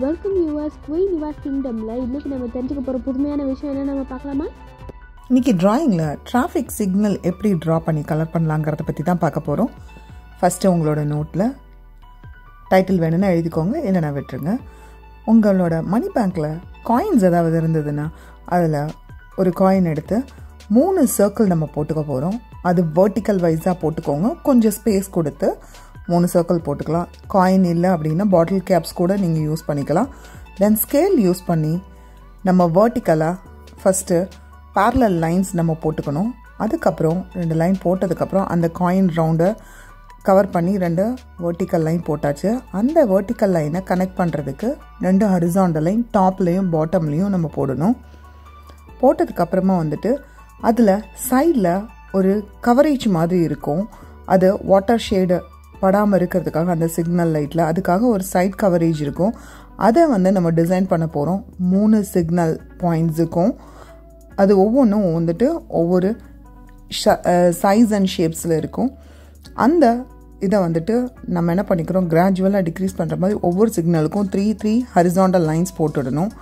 Welcome us queen your கிங்டமில் இன்றைக்கி நம்ம தெரிஞ்சுக்க போகிற புதுமையான விஷயம் என்ன நம்ம பார்க்கலாமா? இன்னைக்கு ட்ராயிங்கில் டிராஃபிக் சிக்னல் எப்படி ட்ரா பண்ணி கலர் பண்ணலாங்கிறத பற்றி தான் பார்க்க போகிறோம் ஃபஸ்ட்டு உங்களோட நோட்டில் டைட்டில் வேணும்னா எழுதிக்கோங்க இல்லைனா விட்டுருங்க. உங்களோட மணி பேங்க்கில் காயின்ஸ் ஏதாவது இருந்ததுன்னா அதில் ஒரு காயின் எடுத்து மூணு சர்க்கிள் நம்ம போட்டுக்க போகிறோம் அது வெர்டிக்கல் வைஸாக போட்டுக்கோங்க. கொஞ்சம் ஸ்பேஸ் கொடுத்து மூணு சர்க்கிள் போட்டுக்கலாம். காயின் இல்லை அப்படின்னா பாட்டில் கேப்ஸ் கூட நீங்கள் யூஸ் பண்ணிக்கலாம். தென் ஸ்கேல் யூஸ் பண்ணி நம்ம வேர்ட்டிக்கலாக ஃபஸ்ட்டு பேரலல் லைன்ஸ் நம்ம போட்டுக்கணும். அதுக்கப்புறம் ரெண்டு லைன் போட்டதுக்கப்புறம் அந்த காயின் ரவுண்டை கவர் பண்ணி ரெண்டு வேர்ட்டிக்கல் லைன் போட்டாச்சு. அந்த வேர்ட்டிக்கல் லைனை கனெக்ட் பண்ணுறதுக்கு ரெண்டு ஹரிசாண்டல் லைன் டாப்லேயும் பாட்டம்லேயும் நம்ம போடணும். போட்டதுக்கப்புறமா வந்துட்டு அதில் சைடில் ஒரு கவரேஜ் மாதிரி இருக்கும். அது வாட்டர் ஷேடு படாமல் இருக்கிறதுக்காக அந்த சிக்னல் லைட்டில் அதுக்காக ஒரு சைட் கவரேஜ் இருக்கும். அதை வந்து நம்ம டிசைன் பண்ண போகிறோம் மூணு சிக்னல் பாயிண்ட்ஸுக்கும் அது ஒவ்வொன்றும் வந்துட்டு ஒவ்வொரு சைஸ் அண்ட் ஷேப்ஸில் இருக்கும். அந்த இதை வந்துட்டு நம்ம என்ன பண்ணிக்கிறோம்? கிராஜுவலாக டிக்ரீஸ் பண்ணுற மாதிரி ஒவ்வொரு சிக்னலுக்கும் த்ரீ த்ரீ ஹரிசாண்டல் லைன்ஸ் போட்டுடணும்.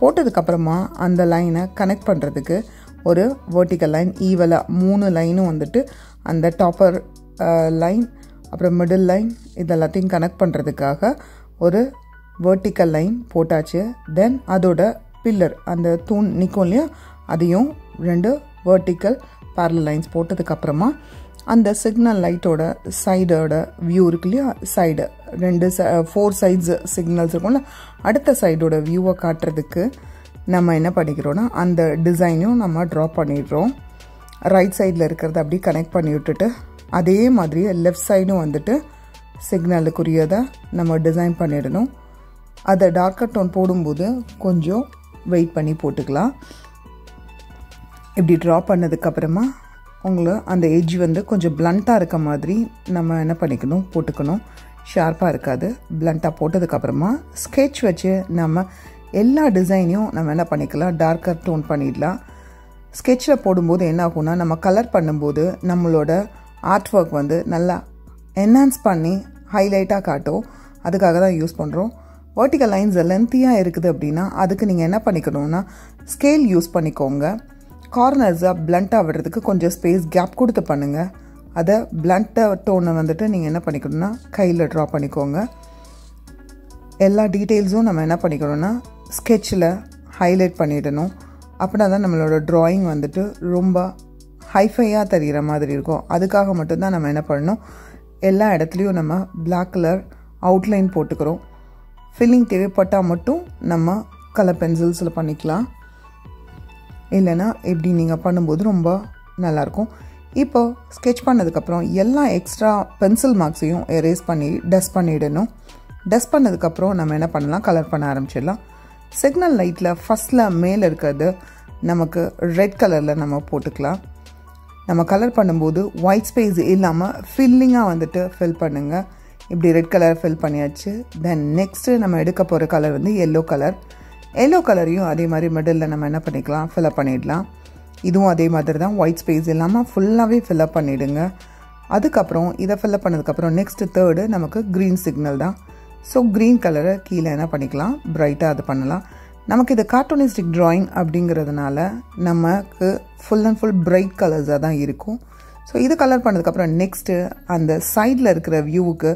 போட்டதுக்கப்புறமா அந்த லைனை கனெக்ட் பண்ணுறதுக்கு ஒரு வேர்ட்டிக்கல் லைன் ஈவலாக மூணு லைனும் வந்துட்டு அந்த டாப்பர் லைன் அப்புறம் மிடில் லைன் இது எல்லாத்தையும் கனெக்ட் பண்ணுறதுக்காக ஒரு வேர்ட்டிக்கல் லைன் போட்டாச்சு. தென் அதோட பில்லர் அந்த தூண் நிற்கும் இல்லையா? அதையும் ரெண்டு வேர்ட்டிக்கல் பேரல் லைன்ஸ் போட்டதுக்கப்புறமா அந்த சிக்னல் லைட்டோட சைடோட வியூ இருக்கு இல்லையா? சைடு ரெண்டு ஃபோர் சைட்ஸ் சிக்னல்ஸ் இருக்கும்ல அடுத்த சைடோட வியூவை காட்டுறதுக்கு நம்ம என்ன பண்ணிக்கிறோன்னா அந்த டிசைனையும் நம்ம ட்ரா பண்ணிடுறோம். ரைட் சைடில் இருக்கிறத அப்படியே கனெக்ட் பண்ணி விட்டுட்டு அதே மாதிரி லெஃப்ட் சைடும் வந்துட்டு சிக்னலுக்குரியதை நம்ம டிசைன் பண்ணிடணும். அதை டார்க்கர் டோன் போடும்போது கொஞ்சம் வெயிட் பண்ணி போட்டுக்கலாம். இப்படி ட்ரா பண்ணதுக்கப்புறமா உங்களை அந்த எஜ் வந்து கொஞ்சம் பிளண்ட்டாக இருக்க மாதிரி நம்ம என்ன பண்ணிக்கணும்? போட்டுக்கணும். ஷார்ப்பாக இருக்காது. பிளண்ட்டாக போட்டதுக்கப்புறமா ஸ்கெட்ச் வச்சு நம்ம எல்லா டிசைனையும் நம்ம என்ன பண்ணிக்கலாம்? டார்க்கர் டோன் பண்ணிடலாம். ஸ்கெட்சில் போடும்போது என்ன ஆகும்னா நம்ம கலர் பண்ணும்போது நம்மளோட ஆர்ட் ஒர்க் வந்து நல்லா என்ஹான்ஸ் பண்ணி ஹைலைட்டாக காட்டும் அதுக்காக தான் யூஸ் பண்ணுறோம் வேர்ட்டிக்கல் லைன்ஸ் லென்த்தியாக இருக்குது அப்படின்னா அதுக்கு நீங்கள் என்ன பண்ணிக்கணும்னா ஸ்கேல் யூஸ் பண்ணிக்கோங்க. கார்னர்ஸாக பிளண்ட்டாக விடுறதுக்கு கொஞ்சம் ஸ்பேஸ் கேப் கொடுத்து பண்ணுங்கள் அதை பிளண்ட்டை டோனை வந்துட்டு நீங்கள் என்ன பண்ணிக்கணும்னா கையில் ட்ரா பண்ணிக்கோங்க. எல்லா டீட்டெயில்ஸும் நம்ம என்ன பண்ணிக்கணும்னா ஸ்கெட்சில் ஹைலைட் பண்ணிடணும். அப்படின்னா தான் நம்மளோட ட்ராயிங் வந்துட்டு ரொம்ப ஹைஃபையாக தெரிகிற மாதிரி இருக்கும். அதுக்காக மட்டும்தான் நம்ம என்ன பண்ணணும்? எல்லா இடத்துலையும் நம்ம பிளாக் கலர் அவுட்லைன் போட்டுக்கிறோம். ஃபில்லிங் தேவைப்பட்டால் மட்டும் நம்ம கலர் பென்சில்ஸில் பண்ணிக்கலாம். இல்லைன்னா எப்படி நீங்கள் பண்ணும்போது ரொம்ப நல்லாயிருக்கும். இப்போ ஸ்கெச் பண்ணதுக்கப்புறம் எல்லா எக்ஸ்ட்ரா பென்சில் மார்க்ஸையும் எரேஸ் பண்ணி டஸ்ட் பண்ணிடணும். டஸ்ட் பண்ணதுக்கப்புறம் நம்ம என்ன பண்ணலாம்? கலர் பண்ண ஆரம்பிச்சிடலாம். சிக்னல் லைட்டில் ஃபஸ்ட்டில் மேலே இருக்கிறது நமக்கு ரெட் கலரில் நம்ம போட்டுக்கலாம். நம்ம கலர் பண்ணும்போது ஒயிட் ஸ்பேஸ் இல்லாமல் ஃபில்லிங்காக வந்துட்டு ஃபில் பண்ணுங்கள் இப்படி ரெட் கலர் ஃபில் பண்ணியாச்சு. தென் நெக்ஸ்ட்டு நம்ம எடுக்க போகிற கலர் வந்து எல்லோ கலர் எல்லோ கலரையும் அதே மாதிரி மிடில் நம்ம என்ன பண்ணிக்கலாம்? ஃபில்அப் பண்ணிடலாம். இதுவும் அதே மாதிரி தான் ஒயிட் ஸ்பேஸ் இல்லாமல் ஃபுல்லாகவே ஃபில்அப் பண்ணிவிடுங்க அதுக்கப்புறம் இதை ஃபில்அப் பண்ணதுக்கப்புறம் நெக்ஸ்ட்டு தேர்டு நமக்கு க்ரீன் சிக்னல் தான். ஸோ க்ரீன் கலரை கீழே என்ன பண்ணிக்கலாம்? ப்ரைட்டாக அது பண்ணலாம். நமக்கு இது கார்ட்டூனிஸ்டிக் ட்ராயிங் அப்படிங்கிறதுனால நமக்கு ஃபுல் அண்ட் ஃபுல் பிரைட் கலர்ஸாக தான் இருக்கும். ஸோ இது கலர் பண்ணதுக்கப்புறம் நெக்ஸ்ட்டு அந்த சைடில் இருக்கிற வியூவுக்கு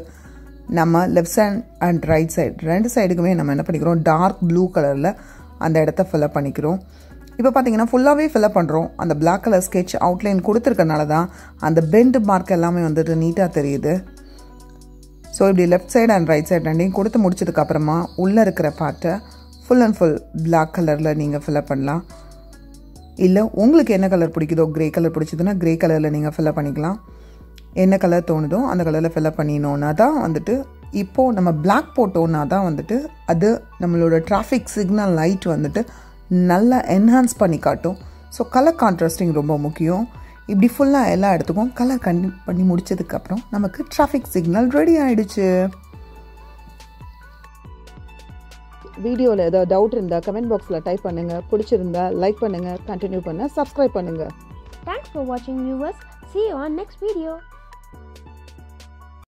நம்ம left side and right side ரெண்டு சைடுக்குமே நம்ம என்ன பண்ணிக்கிறோம்? டார்க் ப்ளூ கலரில் அந்த இடத்த ஃபில்அப் பண்ணிக்கிறோம். இப்போ பார்த்தீங்கன்னா ஃபுல்லாகவே ஃபில்அப் பண்ணுறோம் அந்த பிளாக் கலர் ஸ்கெட்ச் அவுட்லைன் கொடுத்துருக்கனால தான் அந்த பெண்ட் மார்க் எல்லாமே வந்துட்டு நீட்டாக தெரியுது. ஸோ இப்படி left side and right side ரெண்டையும் கொடுத்து முடிச்சதுக்கப்புறமா உள்ளே இருக்கிற பார்ட்டை ஃபுல் அண்ட் ஃபுல் பிளாக் கலரில் நீங்கள் ஃபில்அப் பண்ணலாம். இல்லை உங்களுக்கு என்ன கலர் பிடிக்குதோ க்ரே கலர் பிடிச்சதுன்னா க்ரே கலரில் நீங்கள் ஃபில்அப் பண்ணிக்கலாம். என்ன கலர் தோணுதோ அந்த கலரில் ஃபில்அப் பண்ணினோன்னா தான் வந்துட்டு இப்போது நம்ம பிளாக் போட்டோன்னா தான் வந்துட்டு அது நம்மளோட டிராஃபிக் சிக்னல் லைட் வந்துட்டு நல்லா என்ஹான்ஸ் பண்ணி காட்டும். ஸோ கலர் கான்ட்ராஸ்டிங் ரொம்ப முக்கியம். இப்படி ஃபுல்லாக எல்லா இடத்துக்கும் கலர் கண்டி பண்ணி முடிச்சதுக்கப்புறம் நமக்கு டிராஃபிக் சிக்னல் ரெடி ஆகிடுச்சு வீடியோவில் ஏதாவது டவுட் இருந்தால் கமெண்ட் பாக்ஸில் டைப் பண்ணுங்கள் பிடிச்சிருந்தா லைக் பண்ணுங்கள் கண்டினியூ பண்ண சப்ஸ்கிரைப் பண்ணுங்கள் தேங்க்ஸ் ஃபார் வாட்சிங் viewers see on next video